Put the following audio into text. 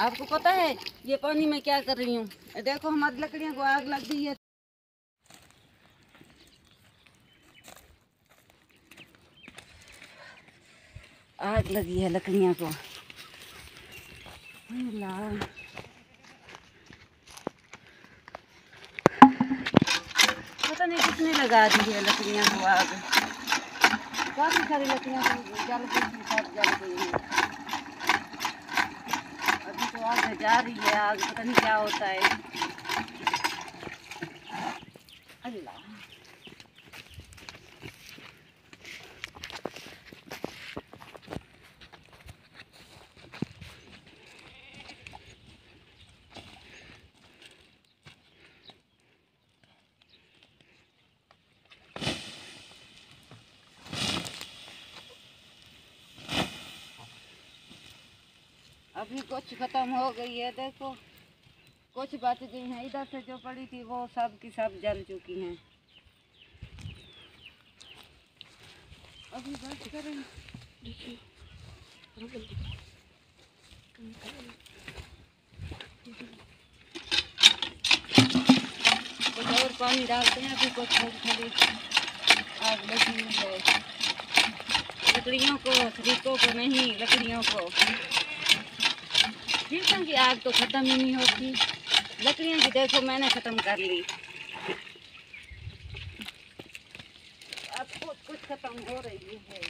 आपको पता है, ये पानी में क्या कर रही हूँ? देखो, हमारी लकड़ियों को आग लग गई है। आग लगी है लकड़ियों को। पता नहीं किसने लगा दी है लकड़ियाँ को आग। काफ़ी सारी लकड़ियाँ तो जल गई आग जा रही है आग पता नहीं क्या होता है। अभी कुछ खत्म हो गई है, देखो। कुछ बच गई हैं। इधर से जो पड़ी थी, वो सब की सब जल चुकी हैं। अभी करें। कुछ और पानी डालते हैं, अभी कुछ थोड़ी थोड़ी आग लगी है। लकड़ियों को शरीकों को नहीं, लकड़ियों को। शीशम की आग तो ख़त्म ही नहीं होती। लकड़ियाँ की देखो, मैंने ख़त्म कर ली। अब कुछ कुछ ख़त्म हो रही है।